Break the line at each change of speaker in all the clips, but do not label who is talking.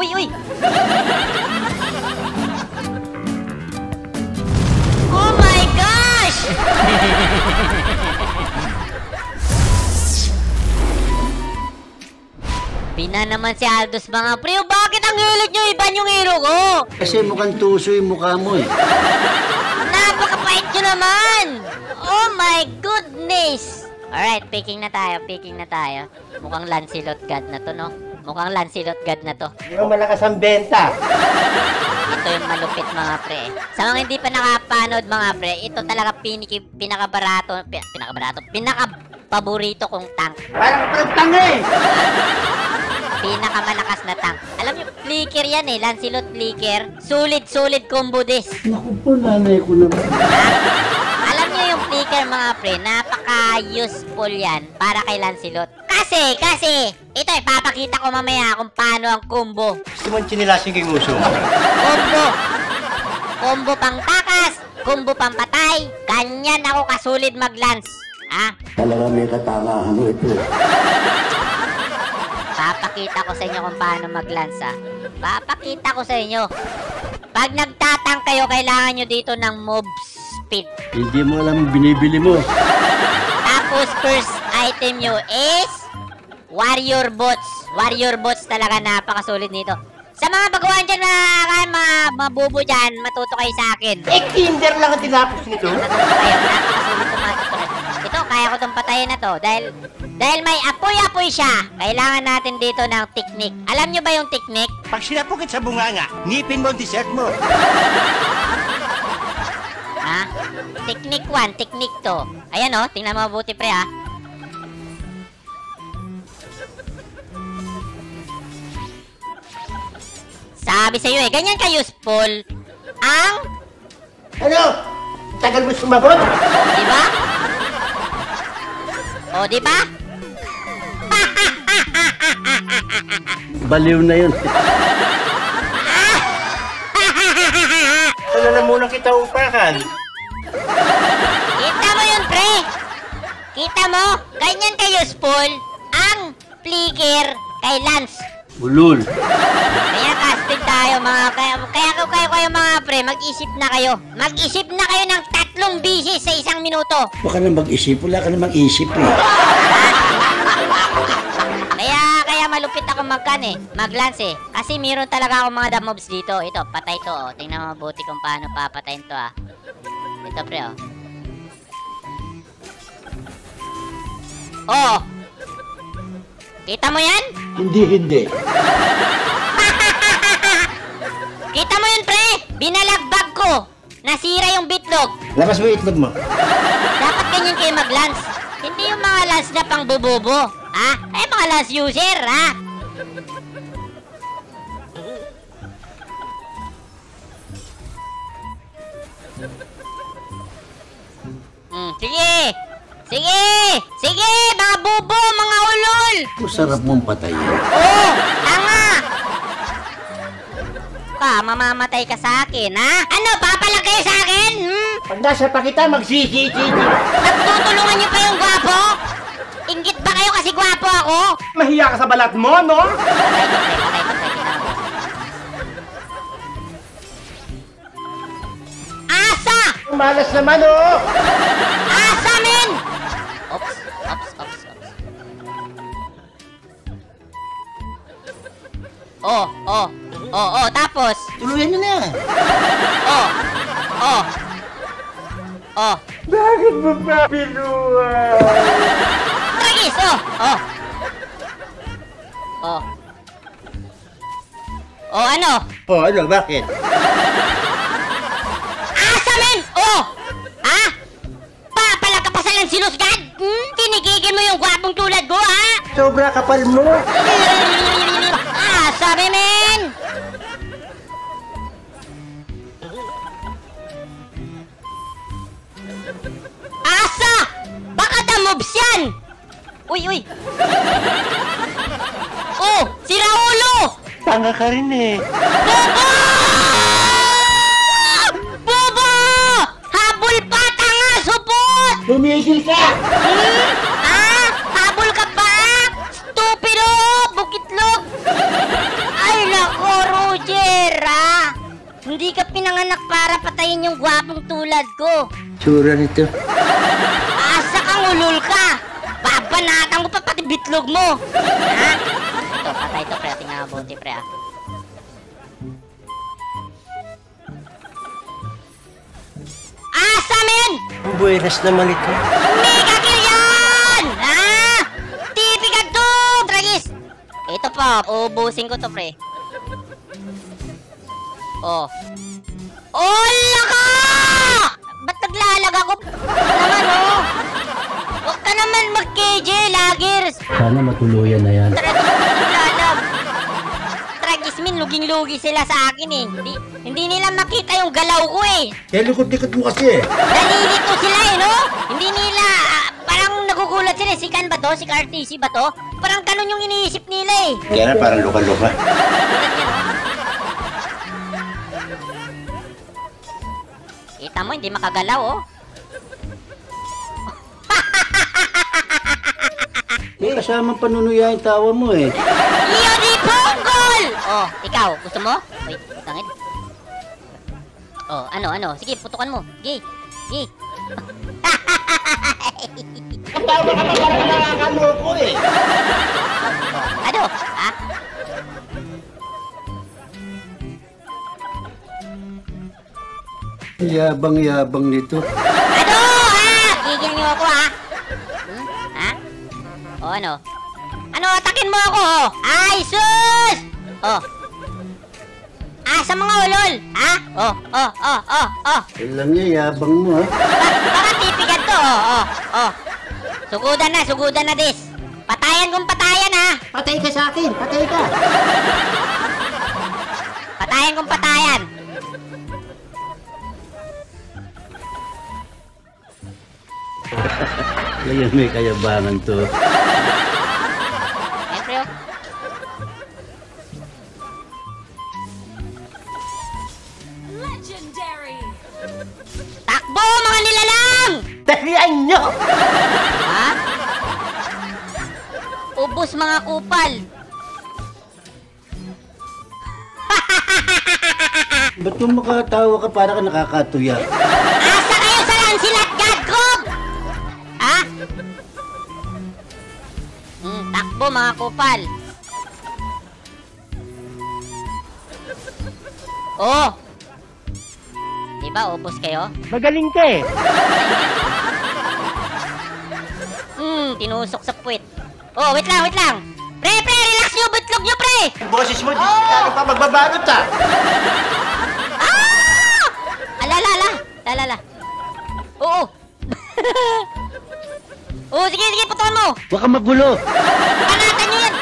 Uy, uy! Oh my gosh! Bina naman si Aldous mga pre. Oh, Bakit ang hilig nyo iba yung hero ko?
Kasi mukhang tuso yung mukha mo eh.
Napakapait nyo naman! Oh my goodness! Alright, picking na tayo, picking na tayo. Mukhang Lancelot God na to, no? Mukhang Lancelot God na to.
Yung malakas ang benta.
Ito yung malupit mga pre. Sa mga hindi pa nakapanood mga pre, ito talaga piniki, pinakabarato, pi, pinakabarato, pinakapaborito kong tank.
Parang pagtanga eh.
Pinakamalakas na tank. Alam niyo, flicker yan eh, Lancelot flicker. Sulit, sulit combo this.
Naku po, nanay ko naman.
Alam niyo yung flicker mga pre, napaka-useful yan para kay Lancelot. Kasi, kasi, ito ipapakita ko mamaya kung paano ang combo.
Gusto mong chinilas yung kinguso.
Combo! Combo pang takas! Combo pang patay! Ganyan ako kasulit mag-lance. Ha?
Talaga may katangahan mo ito.
Papakita ko sa inyo kung paano mag-lance ha. Papakita ko sa inyo. Pag nagtatang kayo, kailangan nyo dito ng move speed.
Hindi mo alam binibili mo.
Tapos first item nyo is Warrior Bots. Warrior Bots talaga napakasulit nito. Sa mga baguhan dyan, mga, mga mabubo dyan, matuto kayo sa akin.
Eh, kinder lang ang tinapos nito.
Matuto kayo, napakasulit. Ito, kaya ko itong patayin na to. Dahil, dahil may apoy-apoy siya, kailangan natin dito ng technique. Alam nyo ba yung technique?
Pag sinapukit sa bunganga, ngipin mo ang dessert mo.
Ha? Technique 1, technique 2. Ayan o, tingnan mo mabuti pre ha. Sabi sa'yo eh, ganyan ka useful ang,
Ano? Tagal mo sumagot?
di ba? O, di ba?
Baliw na yun.
Ano na muna kita upakan?
Kita mo yun, pre! Kita mo? Ganyan ka useful ang flicker kay Lance.
Bulol.
Kaya tayo mga kaya kaya kayo kayo, kayo mga pre, mag-isip na kayo. Mag-isip na kayo ng tatlong bisis sa isang minuto.
Huwag ka na mag-isip. Wala ka na mag-isip eh.
Kaya kaya malupit ako magkan eh, mag-lance eh. Kasi meron talaga akong mga mobs dito. Ito, patay to oh. Tingnan mo mabuti kung paano papatayin to ah. Ito pre oh. Oh! Kita mo yan?
Hindi, hindi.
Binalagbag ko! Nasira yung bitlog!
Labas mo yung itlog mo.
Dapat ganyan kayo mag-lance. Hindi yung mga lance na pang bubobo. Ha? Eh, mga lance user, ha? Hmm, sige! Sige! Sige! Mga bubo! Mga ulol!
Masarap mong patayin.
Oh! Tanga! Pa, mamamatay ka sa akin, ha? Ano, papalag kayo sa akin? Hmm?
Pag nasa pa kita, magsisisi.
Nagtutulungan niyo pa yung gwapo? Ingit ba kayo kasi gwapo ako?
Mahiya ka sa balat mo, no?
Asa!
Malas naman, oh!
Asa, men! Ops, ops, ops, ops. Oh, oh, oh, oh, tapos.
Tuluyan nyo na yan.
Oh, oh, oh.
Bakit mo pa binuha?
Tragis, oh, oh. Oh. Oh, ano?
Oh, ano, bakit?
Asa, men! Oh! Ha? Papalag ka pa sa lansinusgad? Hmm? Tinigigin mo yung gwapong tulad ko, ha?
Sobra kapal mo.
Asa, men! Yan! Uy, uy! Oh! Si Raulo!
Tanga ka rin eh.
Bobo! Bobo! Habol pa, tanga, supot!
Tumigil ka!
Hmm? Ah? Habol ka pa? Stupido! Bukitlog! Ay, nako! Hindi ka pinanganak para patayin yung gwapong tulad ko.
Tsura nito.
Asa kang ulol ka! Babanatan ko pa pati bitlog mo! Ha? Ito, patay to, pre. Tingnan mo, bunti, pre, ah. Asa, men!
Buenas naman ito.
Mega kill yan! Ha? Tipikad to! Tragis! Ito pa, ubusin ko to, pre. Oh. Oh, naman mag-KJ, lagers!
Sana matuluyan na yan.
Tragis, naglalag. Tragis, min, luging-lugi sila sa akin, eh. Hindi, hindi nila makita yung galaw ko, eh.
Kaya likod-likod mo kasi eh.
Nalilito sila eh, no? Hindi nila, ah, parang nagugulat sila. eh. Si Kan ba to? Si RTC ba to? Parang ganun yung iniisip nila eh.
Kaya na parang luka-luka.
Kita mo, hindi makagalaw, oh.
May kasamang panunuya yung tawa mo eh.
Iyo di Ponggol! Oh, ikaw, gusto mo? Wait, putangin. Oh, ano, ano? Sige, putukan mo. Gi, gi.
Tawa ka pa parang nakakaloko eh.
Ano? Ha?
Yabang-yabang nito.
Ano? Ano, atakin mo ako, oh? Ay, sus! Oh. Ah, sa mga ulol, ha? Oh, oh, oh, oh, oh.
Alam niya, yabang mo ha.
Baka pipigan to, oh, oh, oh. Sugudan na, sugudan na, dis. Patayan kung patayan, ha?
Patay ka sa akin, patay ka.
Patayan kung patayan.
Ngayon may kayabangan to.
Nyo!
Ha? Ubus mga kupal.
Ba't kung makatawa ka para ka nakakatuya?
Asa kayo sa Lansilat Gadkog? Ha? Hmm, takbo mga kupal. Oh! Di ba ubos kayo?
Magaling ka eh.
Hmm, tinusok sa puwit. Oh, wait lang, wait lang. Pre, pre, relax nyo, butlog nyo, pre!
Boses mo, di oh! pa magbabalot ah.
Ah! Alalala, lalala. Oo. Oo, sige, sige, putukan mo.
Huwag ka magulo.
Panatan nyo yan!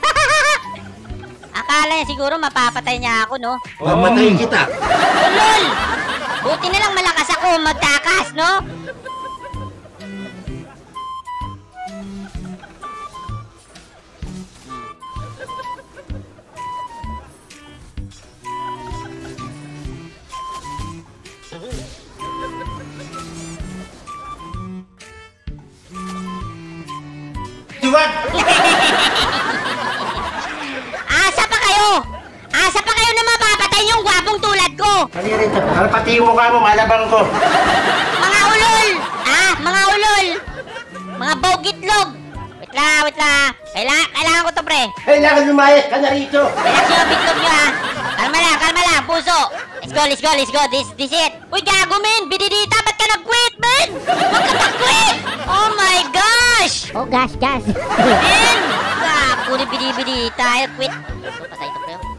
Akala niya siguro mapapatay niya ako, no?
Mamatayin kita.
Ulol! Buti na lang malakas ako magtakas, no?
Para pati yung mukha mo, malabang ko.
Mga ulol! Ah, mga ulol! Mga bogitlog! Wait lang, wait lang. Kailangan, kailangan ko to, pre.
Kailangan lumayas ka na rito.
Relax yung bitlog nyo, ha. Kalma lang, kalma lang, puso. Let's go, let's go, let's go. This, this it. Uy, gago, men. Bididita, ba't ka nag-quit, men? Huwag ka mag-quit! Oh my gosh!
Oh gosh, gosh.
Men! Gago ni bidibidita. Quit. Patay ito, pre.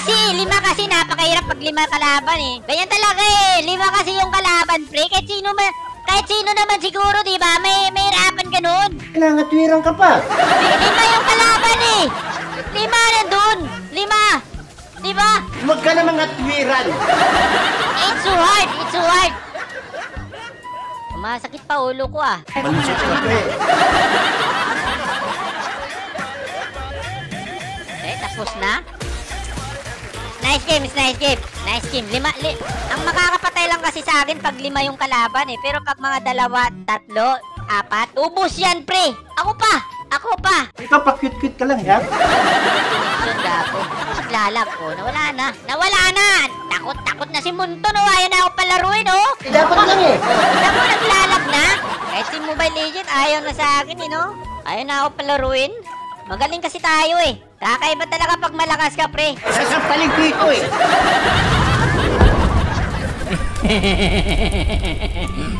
Kasi, lima kasi napakahirap pag lima kalaban eh. Ganyan talaga eh. Lima kasi yung kalaban, pre. Kahit sino man, kahit sino naman siguro, di ba? May, may hirapan ganun.
Nangatwirang ka pa.
Lima yung kalaban eh. Lima nandun. Lima. Di ba?
Huwag ka na mga twiran.
It's so hard. It's so hard. Masakit pa ulo ko ah.
Malusot ka pa eh.
Tapos na. Nice game, is nice game. Nice game. Lima, li ang makakapatay lang kasi sa akin pag lima yung kalaban eh. Pero pag mga dalawa, tatlo, apat, ubos yan, pre. Ako pa. Ako pa.
Ikaw pa cute-cute ka lang, ha?
Sunda ako. Naglalag ko. Nawala na. Nawala na. Takot, takot na si Munto, no? Ayaw na ako palaruin, oh.
Dapat lang eh.
Alam mo, naglalag na. Kahit si Mobile Legend, ayaw na sa akin, eh, no? Ayaw na ako palaruin. Magaling kasi tayo, eh. Kakaiba talaga pag malakas ka, pre.
Sasampalin ko eh.